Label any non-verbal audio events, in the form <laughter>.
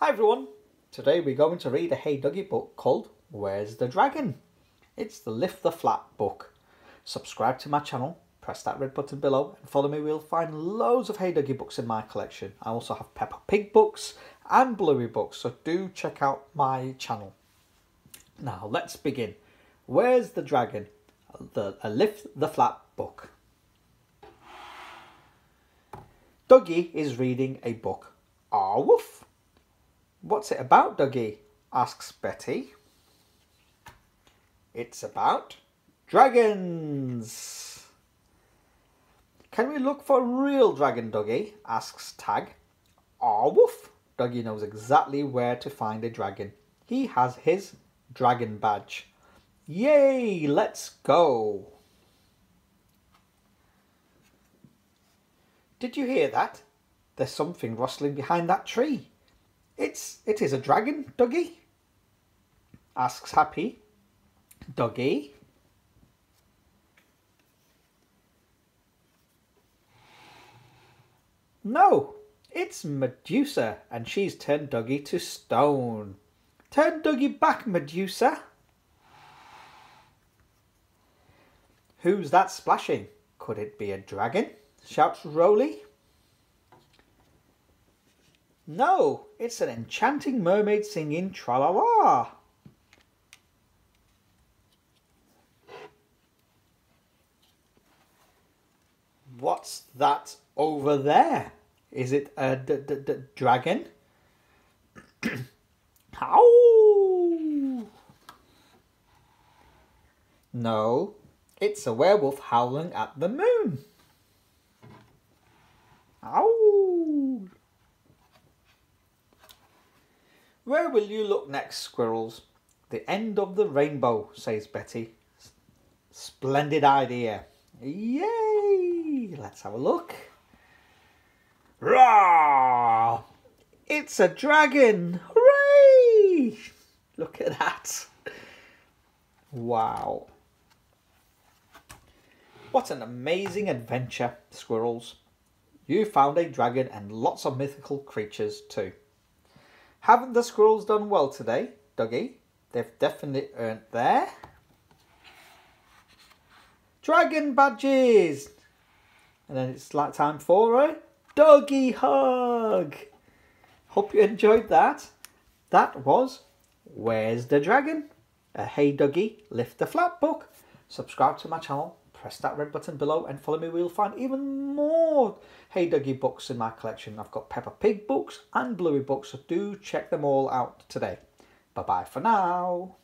Hi everyone! Today we're going to read a Hey Duggee book called Where's the Dragon? It's the Lift the Flap book. Subscribe to my channel, press that red button below and follow me. We'll find loads of Hey Duggee books in my collection. I also have Peppa Pig books and Bluey books, so do check out my channel. Now let's begin. Where's the Dragon? The a Lift the Flap book. Duggee is reading a book. Ah, woof! What's it about, Duggee? asks Betty. It's about dragons. Can we look for a real dragon, Duggee? asks Tag. Ah, woof! Duggee knows exactly where to find a dragon. He has his dragon badge. Yay, let's go! Did you hear that? There's something rustling behind that tree. It's it is a dragon, Duggee? asks Happy. Duggee? No, it's Medusa, and she's turned Duggee to stone. Turn Duggee back, Medusa. Who's that splashing? Could it be a dragon? shouts Roly. No, it's an enchanting mermaid singing tra la la. What's that over there? Is it a d d d dragon? <clears throat> Ow! No, it's a werewolf howling at the moon. Ow! Where will you look next, squirrels? The end of the rainbow, says Betty. Splendid idea. Yay! Let's have a look. Rah! It's a dragon! Hooray! Look at that. Wow. What an amazing adventure, squirrels. You found a dragon and lots of mythical creatures too. Haven't the squirrels done well today, Duggee? They've definitely earned their dragon badges. And then it's like time for a Duggee hug. Hope you enjoyed that. That was Where's the Dragon? A Hey Duggee Lift the Flap book. Subscribe to my channel press that red button below and follow me where you'll find even more Hey Duggee books in my collection. I've got Peppa Pig books and Bluey books, so do check them all out today. Bye bye for now.